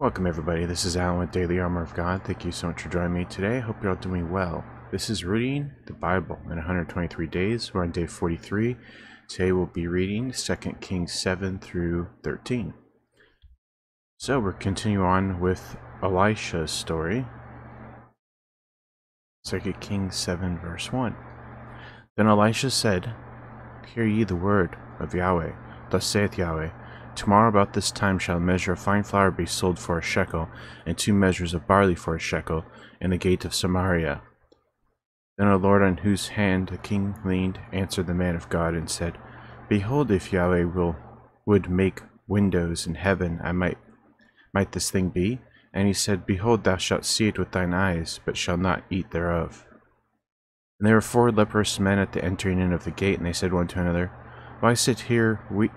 Welcome, everybody. This is Alan with Daily Armor of God. Thank you so much for joining me today. I hope you're all doing well. This is reading the Bible in 123 days. We're on day 43. Today we'll be reading 2 Kings 7 through 13. So we're continue on with Elisha's story. 2 Kings 7 verse 1. Then Elisha said, Hear ye the word of Yahweh. Thus saith Yahweh, Tomorrow about this time shall a measure of fine flour be sold for a shekel, and two measures of barley for a shekel, in the gate of Samaria. Then the Lord on whose hand the king leaned answered the man of God and said, Behold, if Yahweh will would make windows in heaven, I might might this thing be? And he said, Behold, thou shalt see it with thine eyes, but shalt not eat thereof. And there were four leprous men at the entering in of the gate, and they said one to another, Why sit here we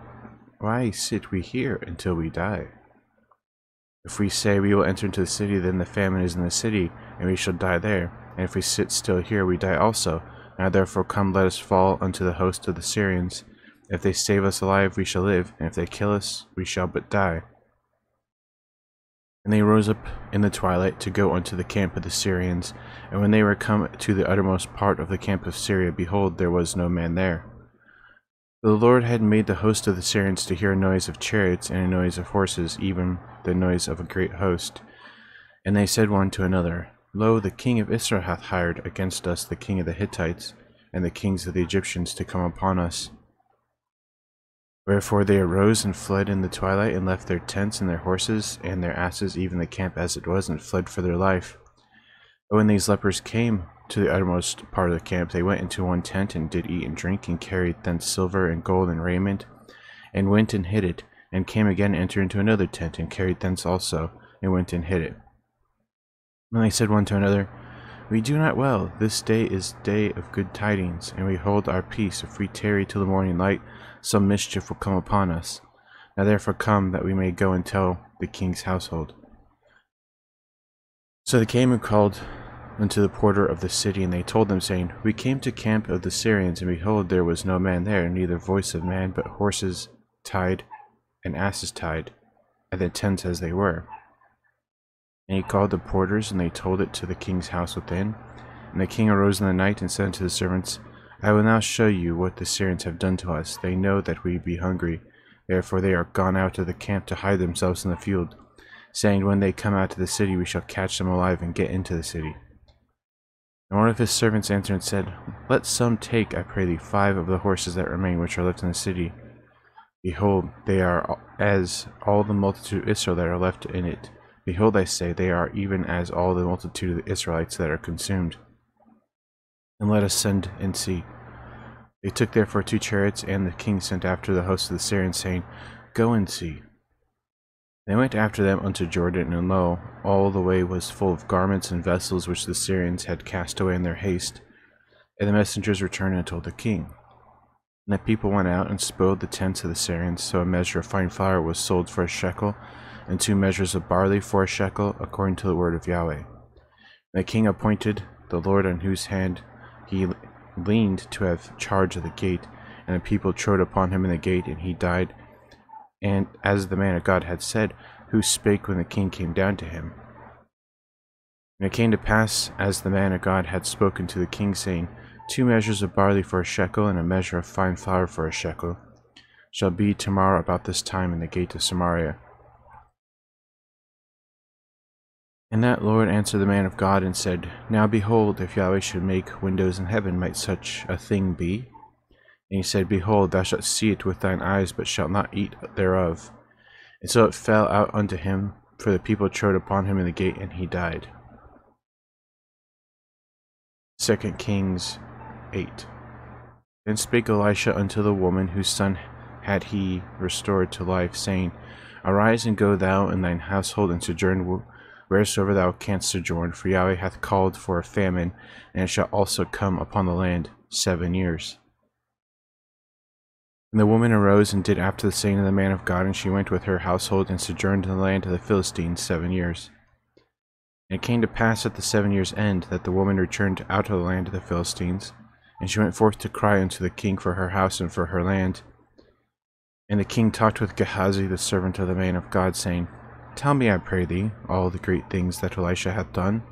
why sit we here until we die? If we say we will enter into the city, then the famine is in the city, and we shall die there. And if we sit still here, we die also. Now therefore come, let us fall unto the host of the Syrians. If they save us alive, we shall live, and if they kill us, we shall but die. And they rose up in the twilight to go unto the camp of the Syrians. And when they were come to the uttermost part of the camp of Syria, behold, there was no man there. The Lord had made the host of the Syrians to hear a noise of chariots and a noise of horses, even the noise of a great host. And they said one to another, Lo, the king of Israel hath hired against us the king of the Hittites and the kings of the Egyptians to come upon us. Wherefore they arose and fled in the twilight, and left their tents and their horses and their asses, even the camp as it was, and fled for their life. But when these lepers came to the uttermost part of the camp, they went into one tent, and did eat and drink, and carried thence silver and gold and raiment, and went and hid it, and came again and entered into another tent, and carried thence also, and went and hid it. And they said one to another, We do not well, this day is day of good tidings, and we hold our peace. If we tarry till the morning light, some mischief will come upon us. Now therefore come, that we may go and tell the king's household. So they came and called unto the porter of the city, and they told them, saying, We came to camp of the Syrians, and behold, there was no man there, neither voice of man, but horses tied and asses tied, and the tents as they were. And he called the porters, and they told it to the king's house within. And the king arose in the night and said unto the servants, I will now show you what the Syrians have done to us. They know that we be hungry. Therefore they are gone out of the camp to hide themselves in the field, saying, When they come out to the city, we shall catch them alive and get into the city. And one of his servants answered and said, Let some take, I pray thee, five of the horses that remain which are left in the city. Behold, they are as all the multitude of Israel that are left in it. Behold, I say, they are even as all the multitude of the Israelites that are consumed. And let us send and see. They took therefore two chariots, and the king sent after the host of the Syrians, saying, Go and see. They went after them unto Jordan, and lo, all the way was full of garments and vessels which the Syrians had cast away in their haste. And the messengers returned and told the king. And the people went out and spoiled the tents of the Syrians, so a measure of fine flour was sold for a shekel, and two measures of barley for a shekel, according to the word of Yahweh. And the king appointed the Lord on whose hand he leaned to have charge of the gate, and the people trode upon him in the gate, and he died. And as the man of God had said, who spake when the king came down to him. And it came to pass, as the man of God had spoken to the king, saying, Two measures of barley for a shekel, and a measure of fine flour for a shekel, shall be tomorrow about this time in the gate of Samaria. And that Lord answered the man of God and said, Now behold, if Yahweh should make windows in heaven, might such a thing be? And he said, Behold, thou shalt see it with thine eyes, but shalt not eat thereof. And so it fell out unto him, for the people trode upon him in the gate, and he died. 2 Kings 8 Then spake Elisha unto the woman whose son had he restored to life, saying, Arise and go thou and thine household and sojourn wheresoever thou canst sojourn, for Yahweh hath called for a famine, and it shall also come upon the land seven years. And the woman arose and did after the saying of the man of God, and she went with her household and sojourned in the land of the Philistines seven years. And it came to pass at the seven years' end that the woman returned out of the land of the Philistines, and she went forth to cry unto the king for her house and for her land. And the king talked with Gehazi the servant of the man of God, saying, Tell me, I pray thee, all the great things that Elisha hath done.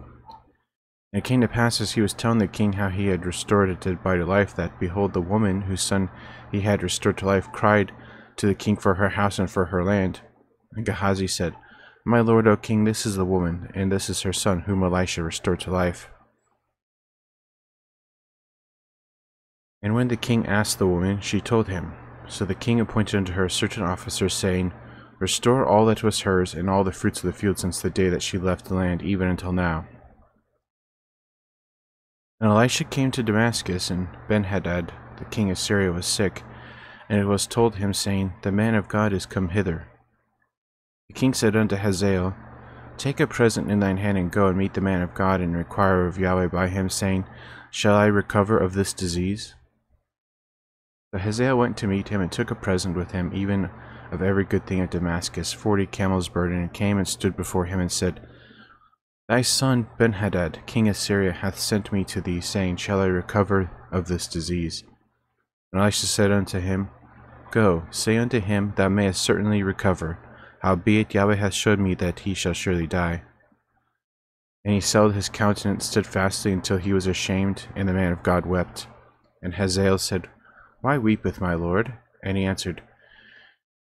And it came to pass as he was telling the king how he had restored body to life, that behold, the woman whose son he had restored to life cried to the king for her house and for her land. And Gehazi said, My lord, O king, this is the woman, and this is her son, whom Elisha restored to life. And when the king asked the woman, she told him. So the king appointed unto her certain officers, saying, Restore all that was hers, and all the fruits of the field since the day that she left the land, even until now. And Elisha came to Damascus, and Benhadad, the king of Syria, was sick, and it was told him, saying, The man of God is come hither. The king said unto Hazael, Take a present in thine hand, and go and meet the man of God, and require of Yahweh by him, saying, Shall I recover of this disease? So Hazael went to meet him, and took a present with him, even of every good thing at Damascus, forty camels burden, and came and stood before him, and said, Thy son Benhadad, king of Syria, hath sent me to thee, saying, Shall I recover of this disease? And Elisha said unto him, Go, say unto him, Thou mayest certainly recover. Howbeit Yahweh hath showed me that he shall surely die. And he settled his countenance steadfastly until he was ashamed, and the man of God wept. And Hazael said, Why weepeth my lord? And he answered,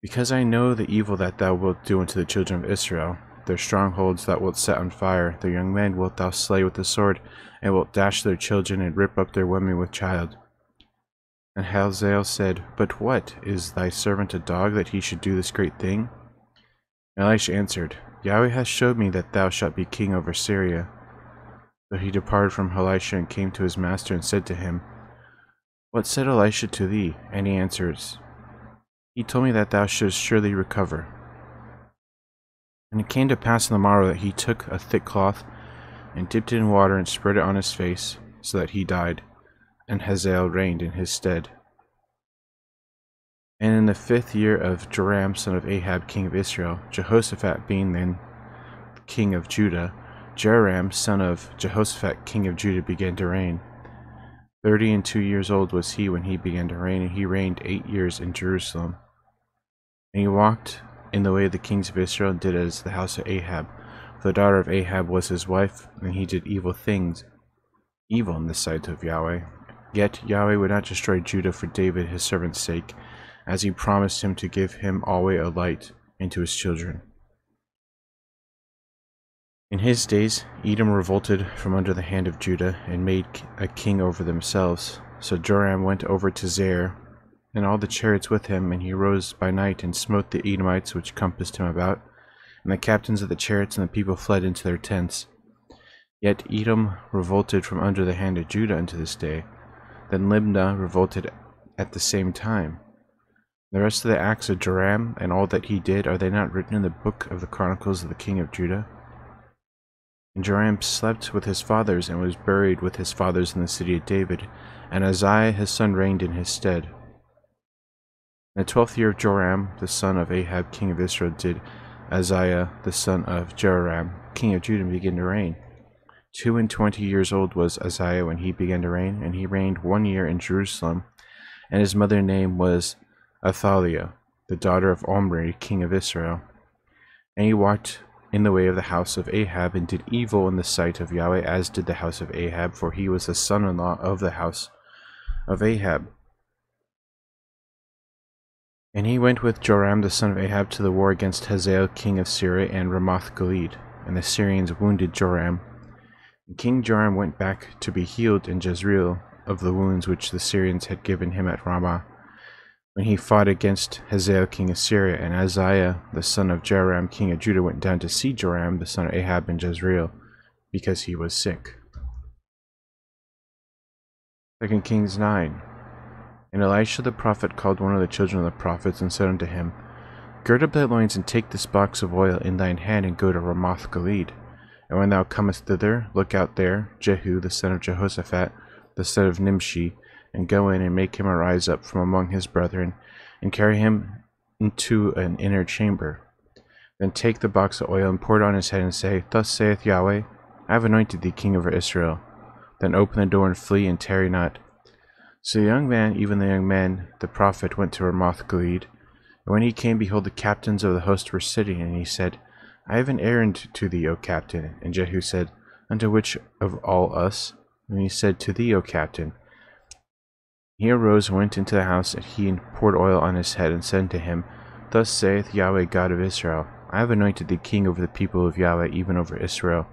Because I know the evil that thou wilt do unto the children of Israel. Their strongholds thou wilt set on fire, their young men wilt thou slay with the sword, and wilt dash their children and rip up their women with child. And Hazael said, But what? Is thy servant a dog that he should do this great thing? And Elisha answered, Yahweh hath showed me that thou shalt be king over Syria. So he departed from Elisha and came to his master and said to him, What said Elisha to thee? And he answers, He told me that thou shouldst surely recover. And it came to pass on the morrow that he took a thick cloth and dipped it in water and spread it on his face, so that he died and Hazael reigned in his stead. And in the fifth year of Joram son of Ahab king of Israel, Jehoshaphat being then king of Judah, Joram son of Jehoshaphat king of Judah began to reign. Thirty and two years old was he when he began to reign, and he reigned eight years in Jerusalem. And he walked in the way of the kings of Israel, and did as the house of Ahab. For the daughter of Ahab was his wife, and he did evil things, evil in the sight of Yahweh. Yet Yahweh would not destroy Judah for David his servant's sake, as he promised him to give him always a light into his children. In his days, Edom revolted from under the hand of Judah and made a king over themselves. So Joram went over to Zair, and all the chariots with him, and he rose by night and smote the Edomites which compassed him about. And the captains of the chariots and the people fled into their tents. Yet Edom revolted from under the hand of Judah unto this day. Then Libnah revolted at the same time. The rest of the acts of Joram and all that he did, are they not written in the book of the Chronicles of the king of Judah? And Joram slept with his fathers and was buried with his fathers in the city of David, and Ahaziah his son reigned in his stead. In the twelfth year of Joram, the son of Ahab, king of Israel, did Ahaziah, the son of Jehoram, king of Judah, begin to reign. Two and twenty years old was Ahaziah when he began to reign, and he reigned one year in Jerusalem. And his mother's name was Athaliah, the daughter of Omri, king of Israel. And he walked in the way of the house of Ahab, and did evil in the sight of Yahweh, as did the house of Ahab, for he was the son in law of the house of Ahab. And he went with Joram the son of Ahab to the war against Hazael king of Syria and Ramoth Gilead. And the Syrians wounded Joram, King Joram went back to be healed in Jezreel of the wounds which the Syrians had given him at Ramah, when he fought against Hazael king of Syria, and Ahaziah the son of Joram king of Judah went down to see Joram the son of Ahab in Jezreel, because he was sick. 2 Kings 9 And Elisha the prophet called one of the children of the prophets, and said unto him, Gird up thy loins, and take this box of oil in thine hand, and go to Ramoth Gilead and when thou comest thither, look out there Jehu the son of Jehoshaphat, the son of Nimshi, and go in and make him arise up from among his brethren, and carry him into an inner chamber. Then take the box of oil and pour it on his head, and say, Thus saith Yahweh, I have anointed thee king over Israel. Then open the door and flee, and tarry not. So the young man, even the young man, the prophet, went to Ramoth Gilead. And when he came, behold, the captains of the host were sitting, and he said, I have an errand to thee, O captain. And Jehu said, Unto which of all us? And he said, To thee, O captain. He arose went into the house, and he poured oil on his head, and said to him, Thus saith Yahweh God of Israel, I have anointed thee king over the people of Yahweh, even over Israel.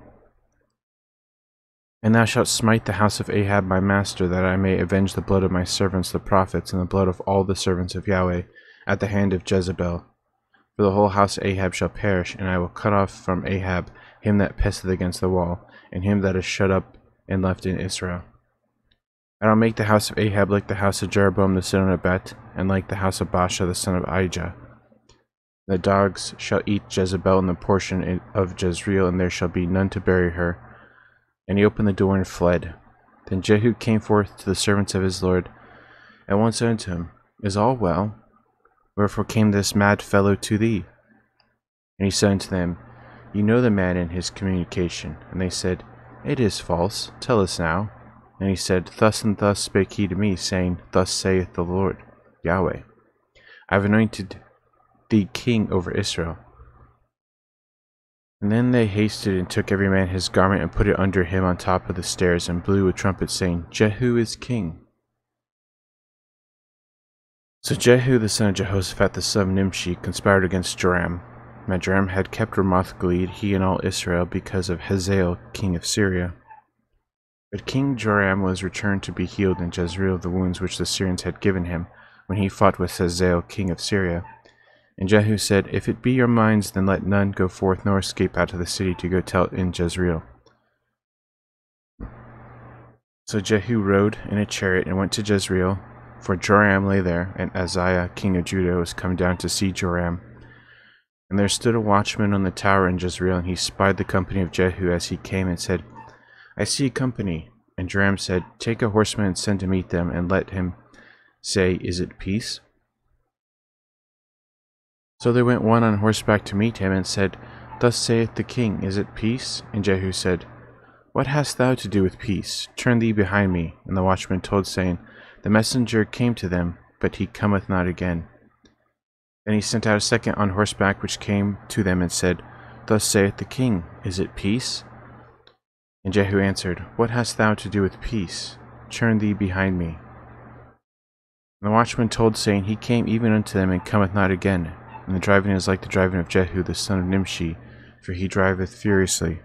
And thou shalt smite the house of Ahab my master, that I may avenge the blood of my servants the prophets, and the blood of all the servants of Yahweh, at the hand of Jezebel. For the whole house of Ahab shall perish, and I will cut off from Ahab him that pisseth against the wall, and him that is shut up and left in Israel. And I'll make the house of Ahab like the house of Jeroboam the son of Nebat, and like the house of Baasha the son of Ahijah. The dogs shall eat Jezebel in the portion of Jezreel, and there shall be none to bury her. And he opened the door and fled. Then Jehu came forth to the servants of his lord, and one said unto him, Is all well? Wherefore came this mad fellow to thee? And he said unto them, You know the man in his communication. And they said, It is false. Tell us now. And he said, Thus and thus spake he to me, saying, Thus saith the Lord, Yahweh, I have anointed thee king over Israel. And then they hasted and took every man his garment and put it under him on top of the stairs and blew a trumpet, saying, Jehu is king. So Jehu the son of Jehoshaphat the son of Nimshi conspired against Joram. Now Joram had kept Ramoth Gilead, he and all Israel, because of Hazael king of Syria. But King Joram was returned to be healed in Jezreel of the wounds which the Syrians had given him, when he fought with Hazael king of Syria. And Jehu said, If it be your minds, then let none go forth nor escape out of the city to go tell in Jezreel. So Jehu rode in a chariot and went to Jezreel, for Joram lay there, and Ahaziah king of Judah was come down to see Joram. And there stood a watchman on the tower in Jezreel, and he spied the company of Jehu as he came, and said, I see a company. And Joram said, Take a horseman and send to meet them, and let him say, Is it peace? So there went one on horseback to meet him, and said, Thus saith the king, Is it peace? And Jehu said, What hast thou to do with peace? Turn thee behind me. And the watchman told, saying, The messenger came to them, but he cometh not again. Then he sent out a second on horseback, which came to them, and said, Thus saith the king, Is it peace? And Jehu answered, What hast thou to do with peace? Turn thee behind me. And the watchman told, saying, He came even unto them, and cometh not again. And the driving is like the driving of Jehu the son of Nimshi, for he driveth furiously.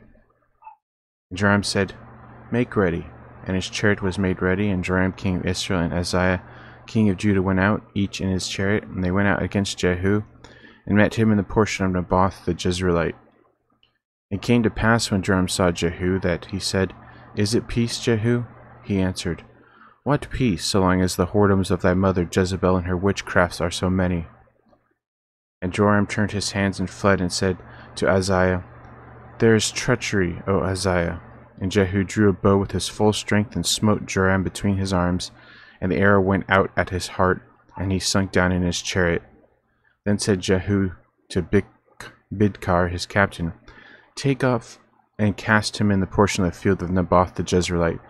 And Joram said, Make ready. And his chariot was made ready, and Joram king of Israel and Ahaziah king of Judah went out, each in his chariot, and they went out against Jehu, and met him in the portion of Naboth the Jezreelite. It came to pass when Joram saw Jehu that he said, Is it peace, Jehu? He answered, What peace, so long as the whoredoms of thy mother Jezebel and her witchcrafts are so many? And Joram turned his hands and fled, and said to Ahaziah, There is treachery, O Ahaziah. And Jehu drew a bow with his full strength and smote Joram between his arms, and the arrow went out at his heart, and he sunk down in his chariot. Then said Jehu to Bidkar his captain, Take off and cast him in the portion of the field of Naboth the Jezreelite.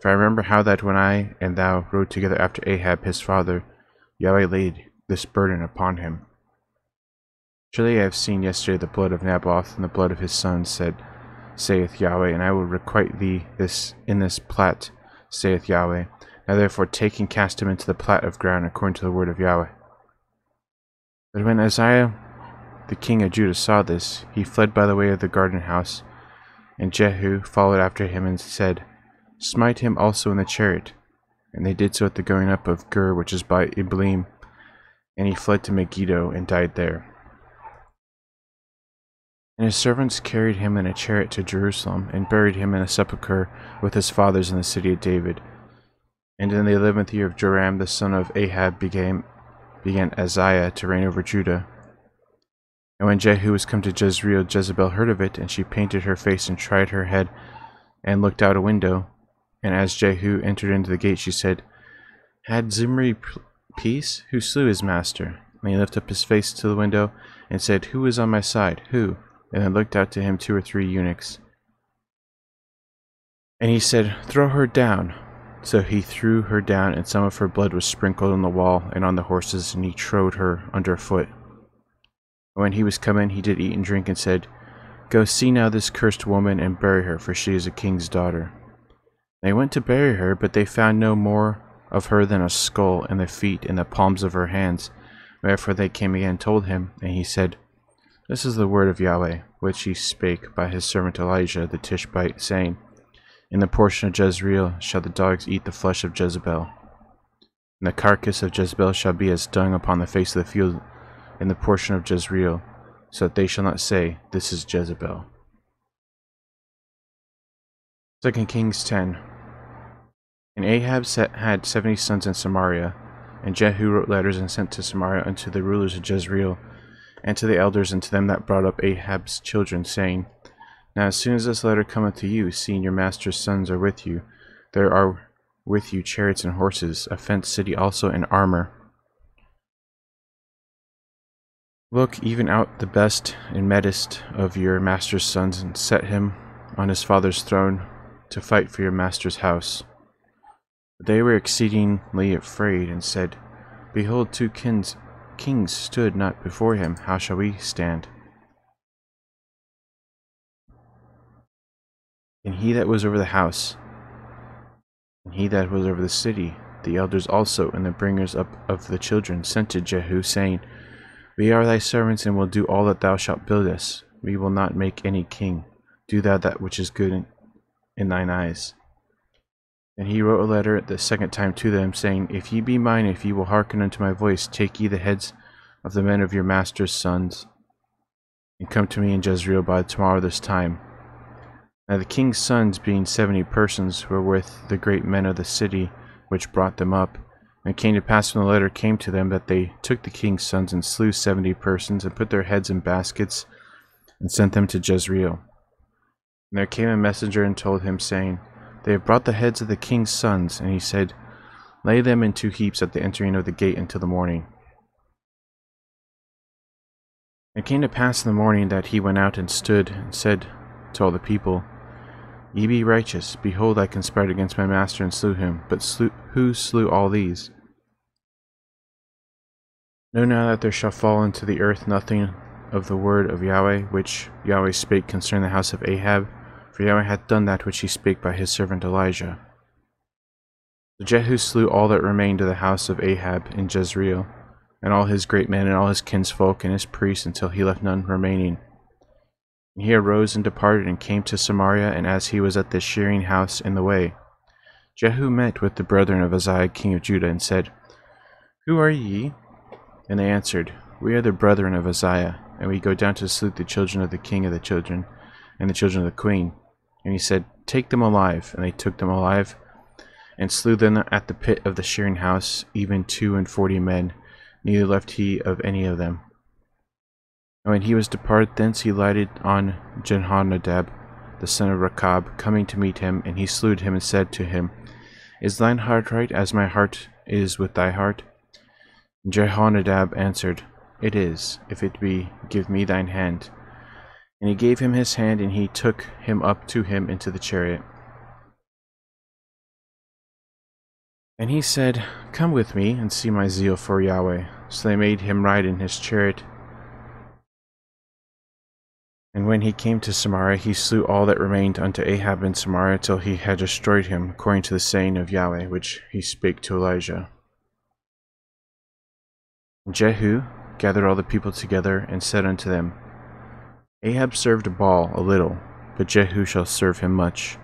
For I remember how that when I and thou rode together after Ahab his father, Yahweh laid this burden upon him. Surely I have seen yesterday the blood of Naboth and the blood of his sons, said, saith Yahweh, and I will requite thee this in this plat, saith Yahweh. Now therefore take and cast him into the plat of ground according to the word of Yahweh. But when Ahaziah the king of Judah saw this, he fled by the way of the garden house, and Jehu followed after him and said, Smite him also in the chariot. And they did so at the going up of Gur, which is by Ibleam, and he fled to Megiddo and died there. And his servants carried him in a chariot to Jerusalem, and buried him in a sepulchre with his fathers in the city of David. And in the eleventh year of Joram the son of Ahab began, began Ahaziah to reign over Judah. And when Jehu was come to Jezreel, Jezebel heard of it, and she painted her face and tried her head, and looked out a window. And as Jehu entered into the gate, she said, Had Zimri peace? Who slew his master? And he lifted up his face to the window, and said, Who is on my side? Who? And then looked out to him two or three eunuchs. And he said, Throw her down. So he threw her down, and some of her blood was sprinkled on the wall and on the horses, and he trode her under foot. When he was come in, he did eat and drink, and said, Go see now this cursed woman and bury her, for she is a king's daughter. They went to bury her, but they found no more of her than a skull and the feet and the palms of her hands. Wherefore they came again and told him, and he said, This is the word of Yahweh, which he spake by his servant Elijah the Tishbite, saying, In the portion of Jezreel shall the dogs eat the flesh of Jezebel. And the carcass of Jezebel shall be as dung upon the face of the field in the portion of Jezreel, so that they shall not say, This is Jezebel. 2 Kings 10 And Ahab had seventy sons in Samaria, and Jehu wrote letters and sent to Samaria unto the rulers of Jezreel, and to the elders, and to them that brought up Ahab's children, saying, Now as soon as this letter cometh to you, seeing your master's sons are with you, there are with you chariots and horses, a fenced city also, and armor. Look even out the best and meddest of your master's sons, and set him on his father's throne to fight for your master's house. They were exceedingly afraid, and said, Behold, two kings, kings stood not before him, how shall we stand? And he that was over the house, and he that was over the city, the elders also, and the bringers up of the children, sent to Jehu, saying, we are thy servants, and will do all that thou shalt bid us. We will not make any king. Do thou that which is good in, in thine eyes. And he wrote a letter the second time to them, saying, If ye be mine, if ye will hearken unto my voice, take ye the heads of the men of your master's sons, and come to me in Jezreel by tomorrow this time. Now the king's sons, being seventy persons, were with the great men of the city, which brought them up, and it came to pass when the letter came to them that they took the king's sons and slew seventy persons, and put their heads in baskets, and sent them to Jezreel. And there came a messenger and told him, saying, They have brought the heads of the king's sons. And he said, Lay them in two heaps at the entering of the gate until the morning. It came to pass in the morning that he went out and stood, and said to all the people, Ye be righteous. Behold, I conspired against my master and slew him. But slew, who slew all these? Know now that there shall fall into the earth nothing of the word of Yahweh which Yahweh spake concerning the house of Ahab, for Yahweh hath done that which he spake by his servant Elijah. So Jehu slew all that remained of the house of Ahab in Jezreel, and all his great men and all his kinsfolk and his priests until he left none remaining. And he arose and departed and came to Samaria, and as he was at the shearing house in the way, Jehu met with the brethren of Ahaziah king of Judah, and said, Who are ye? And they answered, We are the brethren of Ahaziah, and we go down to salute the children of the king of the children, and the children of the queen. And he said, Take them alive. And they took them alive, and slew them at the pit of the shearing house, even two and forty men, neither left he of any of them. And when he was departed thence, he lighted on Jehonadab, the son of Rechab, coming to meet him, and he slew him, and said to him, Is thine heart right, as my heart is with thy heart? Jehonadab answered, It is, if it be, give me thine hand. And he gave him his hand, and he took him up to him into the chariot. And he said, Come with me, and see my zeal for Yahweh. So they made him ride in his chariot. And when he came to Samaria, he slew all that remained unto Ahab in Samaria till he had destroyed him, according to the saying of Yahweh, which he spake to Elijah. Jehu gathered all the people together, and said unto them, Ahab served Baal a little, but Jehu shall serve him much.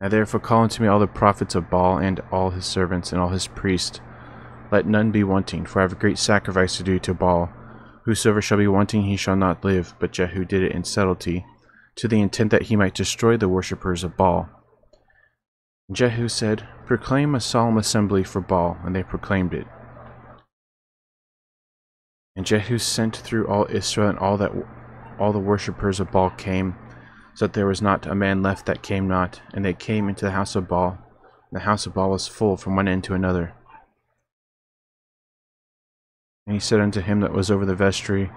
Now therefore call unto me all the prophets of Baal, and all his servants, and all his priests. Let none be wanting, for I have a great sacrifice to do to Baal. Whosoever shall be wanting, he shall not live. But Jehu did it in subtlety, to the intent that he might destroy the worshippers of Baal. Jehu said, Proclaim a solemn assembly for Baal, and they proclaimed it. And Jehu sent through all Israel, and all that all the worshippers of Baal came, so that there was not a man left that came not. And they came into the house of Baal. And the house of Baal was full from one end to another. And he said unto him that was over the vestry,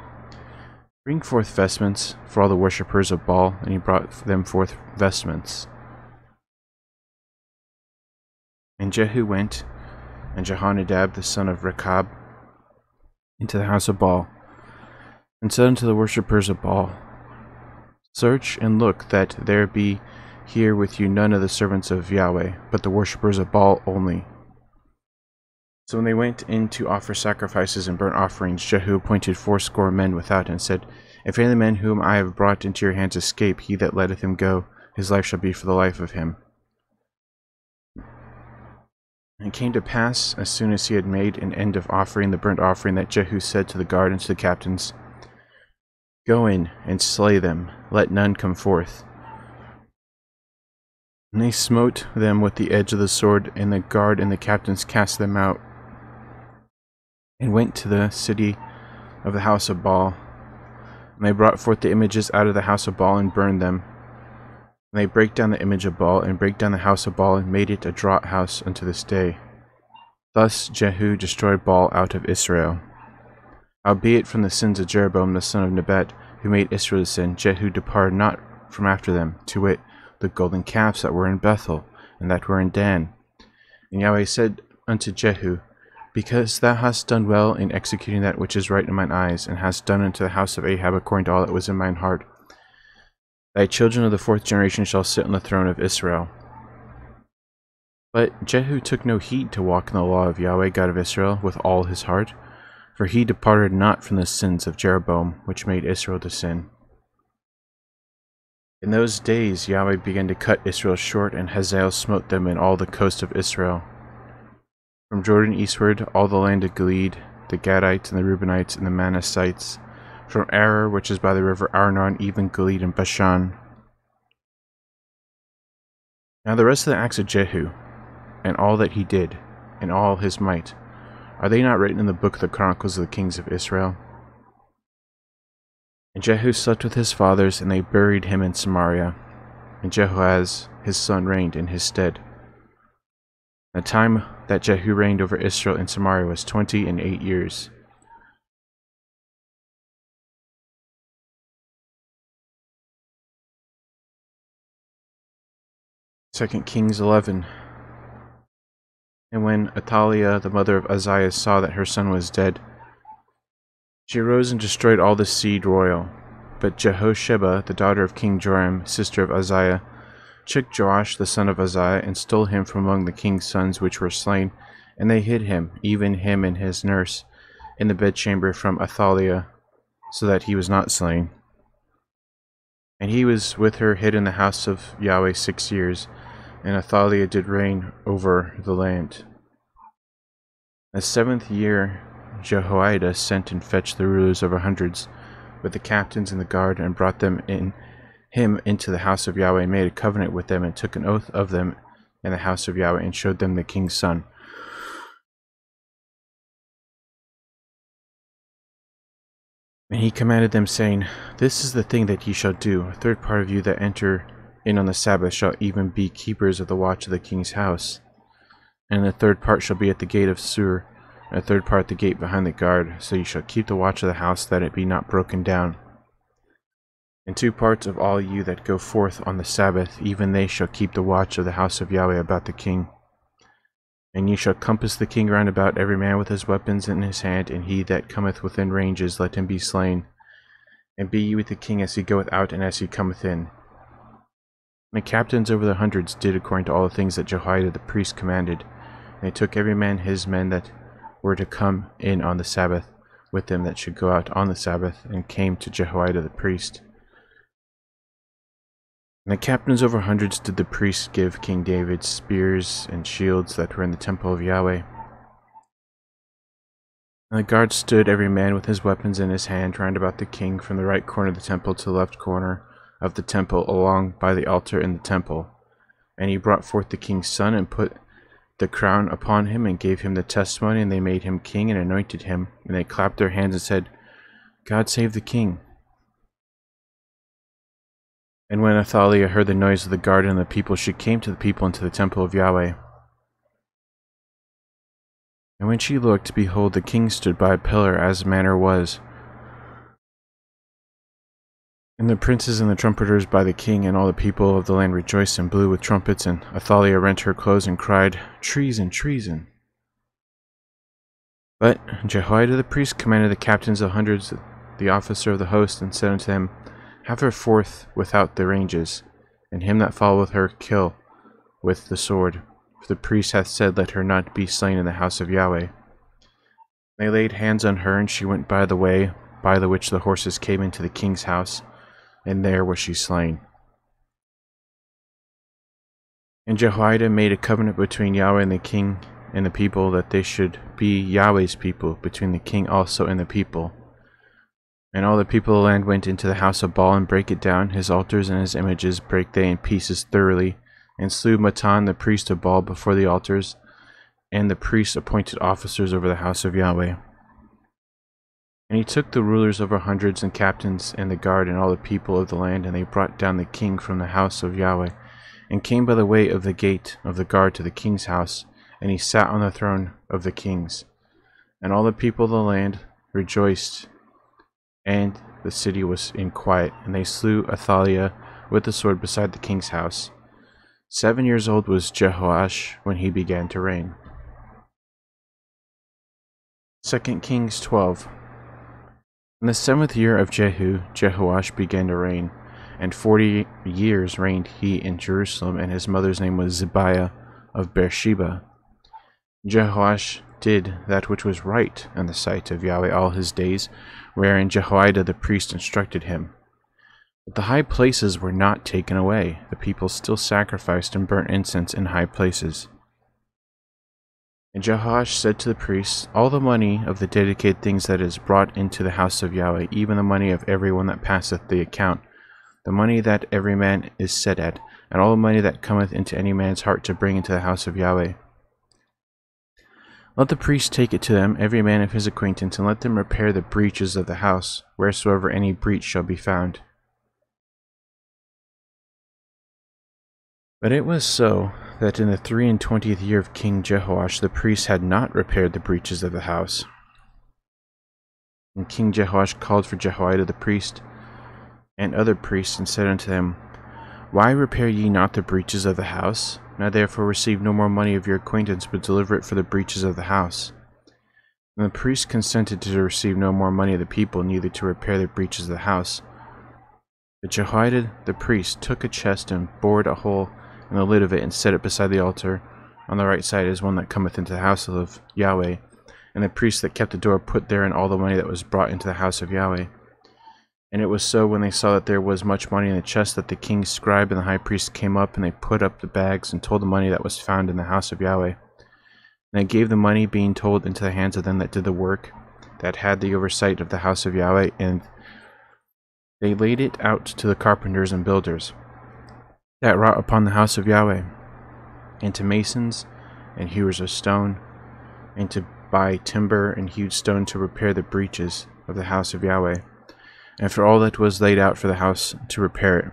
Bring forth vestments for all the worshippers of Baal. And he brought them forth vestments. And Jehu went, and Jehonadab the son of Rechab, into the house of Baal, and said unto the worshippers of Baal, Search and look that there be here with you none of the servants of Yahweh, but the worshippers of Baal only. So when they went in to offer sacrifices and burnt offerings, Jehu appointed fourscore men without, and said, If any of the men whom I have brought into your hands escape, he that letteth him go, his life shall be for the life of him. And it came to pass, as soon as he had made an end of offering the burnt offering, that Jehu said to the guard and to the captains, Go in and slay them, let none come forth. And they smote them with the edge of the sword, and the guard and the captains cast them out, and went to the city of the house of Baal. And they brought forth the images out of the house of Baal and burned them. And they brake down the image of Baal, and brake down the house of Baal, and made it a draught house unto this day. Thus Jehu destroyed Baal out of Israel. Albeit from the sins of Jeroboam the son of Nebat, who made Israel to sin, Jehu departed not from after them, to wit, the golden calves that were in Bethel, and that were in Dan. And Yahweh said unto Jehu, Because thou hast done well in executing that which is right in mine eyes, and hast done unto the house of Ahab according to all that was in mine heart, Thy children of the fourth generation shall sit on the throne of Israel. But Jehu took no heed to walk in the law of Yahweh God of Israel with all his heart, for he departed not from the sins of Jeroboam, which made Israel to sin. In those days Yahweh began to cut Israel short, and Hazael smote them in all the coast of Israel. From Jordan eastward, all the land of Gilead, the Gadites and the Reubenites and the Manassites, from Aroer, which is by the river Arnon, even Gilead and Bashan. Now the rest of the acts of Jehu, and all that he did, and all his might, are they not written in the book of the Chronicles of the Kings of Israel? And Jehu slept with his fathers, and they buried him in Samaria. And Jehoahaz his son reigned in his stead. The time that Jehu reigned over Israel in Samaria was twenty and eight years. Second Kings 11. And when Athaliah, the mother of Ahaziah, saw that her son was dead, she arose and destroyed all the seed royal. But Jehosheba, the daughter of King Joram, sister of Ahaziah, took Joash the son of Ahaziah, and stole him from among the king's sons which were slain, and they hid him, even him and his nurse, in the bedchamber from Athaliah, so that he was not slain. And he was with her hid in the house of Yahweh six years, and Athaliah did reign over the land. In The seventh year Jehoiada sent and fetched the rulers over hundreds, with the captains and the guard, and brought them in him into the house of Yahweh, and made a covenant with them, and took an oath of them in the house of Yahweh, and showed them the king's son. And he commanded them, saying, This is the thing that ye shall do. A third part of you that enter in on the Sabbath shall even be keepers of the watch of the king's house. And the third part shall be at the gate of Sur, and a third part at the gate behind the guard. So you shall keep the watch of the house, that it be not broken down. And two parts of all you that go forth on the Sabbath, even they shall keep the watch of the house of Yahweh about the king. And ye shall compass the king round about, every man with his weapons in his hand, and he that cometh within ranges, let him be slain. And be ye with the king as he goeth out and as he cometh in. And the captains over the hundreds did according to all the things that Jehoiada the priest commanded. And they took every man his men that were to come in on the Sabbath with them that should go out on the Sabbath, and came to Jehoiada the priest. And the captains over hundreds did the priests give King David spears and shields that were in the temple of Yahweh. And the guards stood every man with his weapons in his hand round about the king from the right corner of the temple to the left corner of the temple along by the altar in the temple. And he brought forth the king's son and put the crown upon him and gave him the testimony, and they made him king and anointed him. And they clapped their hands and said, God save the king. And when Athaliah heard the noise of the guard and the people, she came to the people into the temple of Yahweh. And when she looked, behold, the king stood by a pillar, as manner was, and the princes and the trumpeters by the king and all the people of the land rejoiced and blew with trumpets, and Athaliah rent her clothes and cried, Treason, treason! But Jehoiada the priest commanded the captains of hundreds, the officer of the host, and said unto them, Have her forth without the ranges, and him that followeth her kill with the sword. For the priest hath said, Let her not be slain in the house of Yahweh. They laid hands on her, and she went by the way by the which the horses came into the king's house, and there was she slain. And Jehoiada made a covenant between Yahweh and the king and the people that they should be Yahweh's people, between the king also and the people. And all the people of the land went into the house of Baal and brake it down, his altars and his images brake they in pieces thoroughly, and slew Mattan the priest of Baal before the altars, and the priests appointed officers over the house of Yahweh. And he took the rulers over hundreds and captains and the guard and all the people of the land, and they brought down the king from the house of Yahweh, and came by the way of the gate of the guard to the king's house, and he sat on the throne of the kings. And all the people of the land rejoiced, and the city was in quiet. And they slew Athaliah with the sword beside the king's house. Seven years old was Jehoash when he began to reign. 2 Kings 12 In the seventh year of Jehu, Jehoash began to reign, and forty years reigned he in Jerusalem, and his mother's name was Zibiah of Beersheba. Jehoash did that which was right in the sight of Yahweh all his days, wherein Jehoiada the priest instructed him. But the high places were not taken away. The people still sacrificed and burnt incense in high places. And Jehoash said to the priests, All the money of the dedicated things that is brought into the house of Yahweh, even the money of every one that passeth the account, the money that every man is set at, and all the money that cometh into any man's heart to bring into the house of Yahweh, let the priests take it to them, every man of his acquaintance, and let them repair the breaches of the house, wheresoever any breach shall be found. But it was so that in the three and twentieth year of King Jehoash the priests had not repaired the breaches of the house. And King Jehoash called for Jehoiada the priest and other priests, and said unto them, Why repair ye not the breaches of the house? Now therefore receive no more money of your acquaintance, but deliver it for the breaches of the house. And the priests consented to receive no more money of the people, neither to repair the breaches of the house. But Jehoiada the priest took a chest and bored a hole in the lid of it, and set it beside the altar. On the right side is one that cometh into the house of Yahweh. And the priest that kept the door put therein all the money that was brought into the house of Yahweh. And it was so when they saw that there was much money in the chest that the king's scribe and the high priest came up, and they put up the bags and told the money that was found in the house of Yahweh. And they gave the money, being told, into the hands of them that did the work, that had the oversight of the house of Yahweh, and they laid it out to the carpenters and builders that wrought upon the house of Yahweh, and to masons and hewers of stone, and to buy timber and hewed stone to repair the breaches of the house of Yahweh and for all that was laid out for the house to repair it.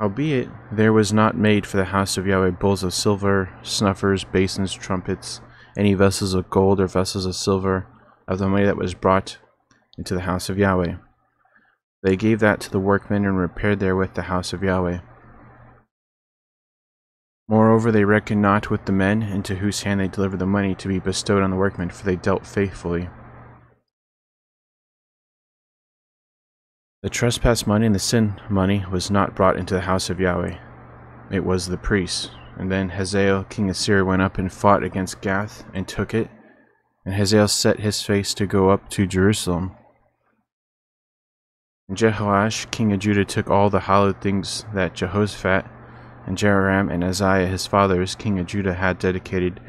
Howbeit, there was not made for the house of Yahweh bowls of silver, snuffers, basins, trumpets, any vessels of gold or vessels of silver, of the money that was brought into the house of Yahweh. They gave that to the workmen and repaired therewith the house of Yahweh. Moreover, they reckoned not with the men into whose hand they delivered the money to be bestowed on the workmen, for they dealt faithfully. The trespass money and the sin money was not brought into the house of Yahweh. It was the priests. And then Hazael, king of Syria, went up and fought against Gath and took it. And Hazael set his face to go up to Jerusalem. And Jehoash, king of Judah, took all the hallowed things that Jehoshaphat and Jehoram and Ahaziah his fathers, king of Judah, had dedicated,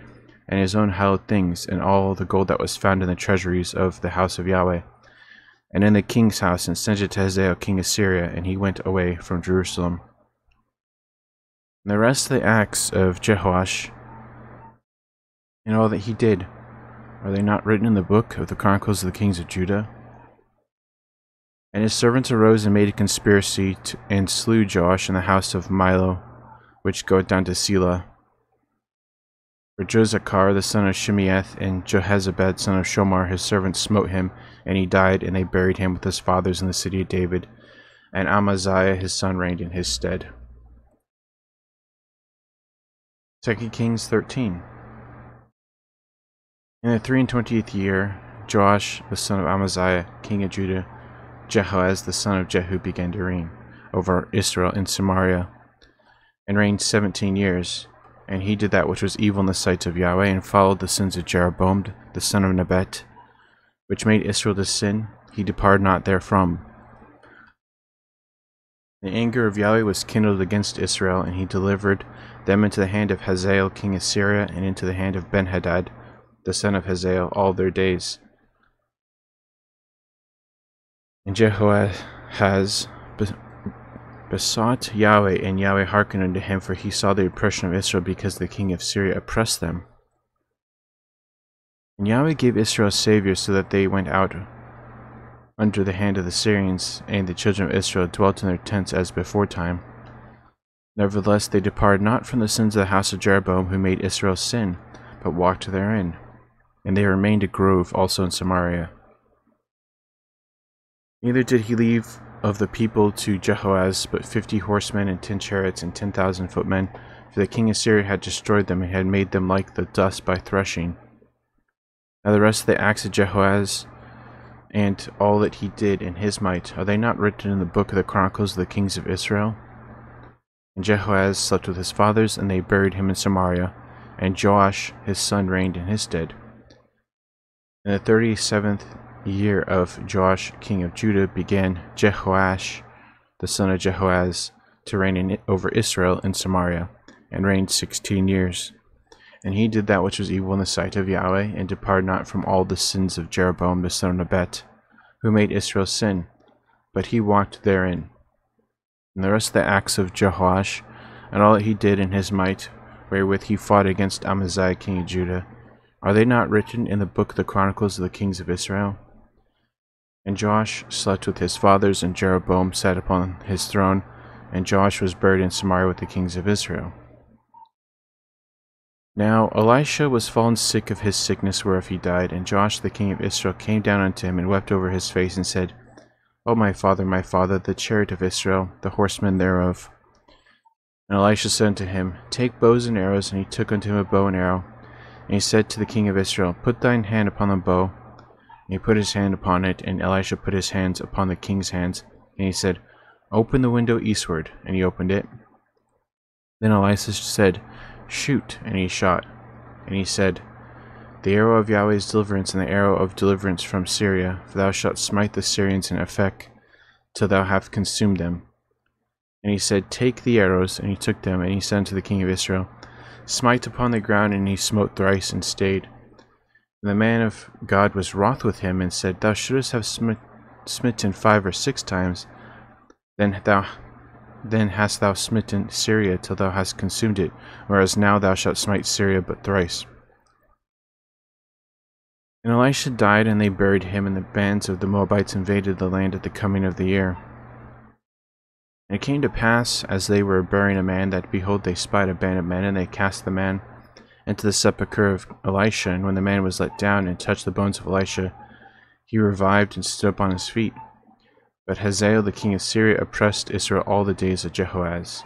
and his own hallowed things, and all the gold that was found in the treasuries of the house of Yahweh and in the king's house, and sent it to Hazael king of Syria, and he went away from Jerusalem. And the rest of the acts of Jehoash, and all that he did, are they not written in the book of the Chronicles of the Kings of Judah? And his servants arose and made a conspiracy to, and slew Joash in the house of Millo, which goeth down to Silla. For Jozachar the son of Shimeath and Jehozabad son of Shomar his servants smote him, and he died, and they buried him with his fathers in the city of David. And Amaziah his son reigned in his stead. 2 Kings 13 In the three and twentieth year, Joash the son of Amaziah, king of Judah, Jehoahaz the son of Jehu began to reign over Israel in Samaria, and reigned seventeen years. And he did that which was evil in the sight of Yahweh, and followed the sins of Jeroboam the son of Nebat, which made Israel to sin. He departed not therefrom. The anger of Yahweh was kindled against Israel, and he delivered them into the hand of Hazael king of Syria, and into the hand of Benhadad the son of Hazael all their days. And Jehoahaz besought Yahweh, and Yahweh hearkened unto him, for he saw the oppression of Israel, because the king of Syria oppressed them. And Yahweh gave Israel a savior, so that they went out under the hand of the Syrians, and the children of Israel dwelt in their tents as before time. Nevertheless, they departed not from the sins of the house of Jeroboam, who made Israel sin, but walked therein. And they remained a grove also in Samaria. Neither did he leave of the people to Jehoahaz but fifty horsemen and ten chariots and ten thousand footmen, for the king of Syria had destroyed them and had made them like the dust by threshing. Now the rest of the acts of Jehoahaz and all that he did in his might, are they not written in the book of the Chronicles of the kings of Israel? And Jehoahaz slept with his fathers, and they buried him in Samaria, and Joash his son reigned in his stead. In the thirty seventh year of Joash king of Judah began Jehoash the son of Jehoahaz to reign in, over Israel in Samaria, and reigned sixteen years. And he did that which was evil in the sight of Yahweh, and departed not from all the sins of Jeroboam the son of Nebat, who made Israel sin, but he walked therein. And the rest of the acts of Jehoash, and all that he did in his might, wherewith he fought against Amaziah king of Judah, are they not written in the book of the Chronicles of the kings of Israel? And Joash slept with his fathers, and Jeroboam sat upon his throne, and Joash was buried in Samaria with the kings of Israel. Now Elisha was fallen sick of his sickness whereof he died, and Joash the king of Israel came down unto him, and wept over his face, and said, O my father, my father, the chariot of Israel, the horsemen thereof. And Elisha said unto him, Take bows and arrows. And he took unto him a bow and arrow. And he said to the king of Israel, Put thine hand upon the bow. And he put his hand upon it, and Elisha put his hands upon the king's hands. And he said, Open the window eastward. And he opened it. Then Elisha said, Shoot. And he shot. And he said, The arrow of Yahweh's deliverance, and the arrow of deliverance from Syria, for thou shalt smite the Syrians in Aphek, till thou have consumed them. And he said, Take the arrows. And he took them, and he said unto the king of Israel, Smite upon the ground, and he smote thrice, and stayed. And the man of God was wroth with him, and said, Thou shouldst have smit smitten five or six times, then thou then hast thou smitten Syria till thou hast consumed it, whereas now thou shalt smite Syria but thrice. And Elisha died, and they buried him, and the bands of the Moabites invaded the land at the coming of the year. And it came to pass, as they were burying a man, that behold, they spied a band of men, and they cast the man into the sepulchre of Elisha. And when the man was let down and touched the bones of Elisha, he revived and stood up on his feet. But Hazael the king of Syria oppressed Israel all the days of Jehoahaz.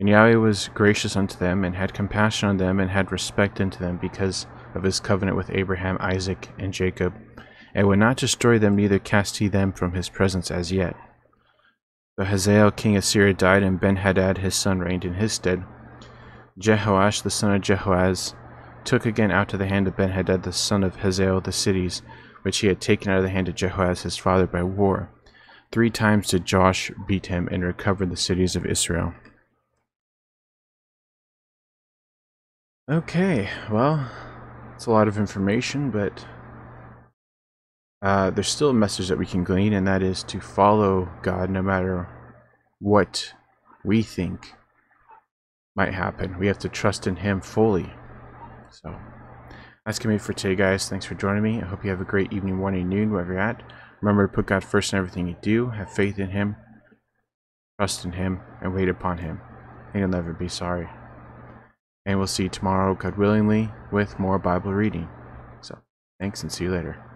And Yahweh was gracious unto them, and had compassion on them, and had respect unto them, because of his covenant with Abraham, Isaac, and Jacob, and would not destroy them, neither cast he them from his presence as yet. But Hazael king of Syria died, and Benhadad his son reigned in his stead. Jehoash the son of Jehoahaz took again out of the hand of Benhadad the son of Hazael the cities, which he had taken out of the hand of Jehoahaz his father by war. Three times did Joash beat him and recovered the cities of Israel. Okay, well, it's a lot of information, but uh, there's still a message that we can glean, and that is to follow God no matter what we think might happen. We have to trust in Him fully. So. That's going to be for today, guys. Thanks for joining me. I hope you have a great evening, morning, noon, wherever you're at. Remember to put God first in everything you do. Have faith in Him, trust in Him, and wait upon Him. And you'll never be sorry. And we'll see you tomorrow, God willingly, with more Bible reading. So, thanks and see you later.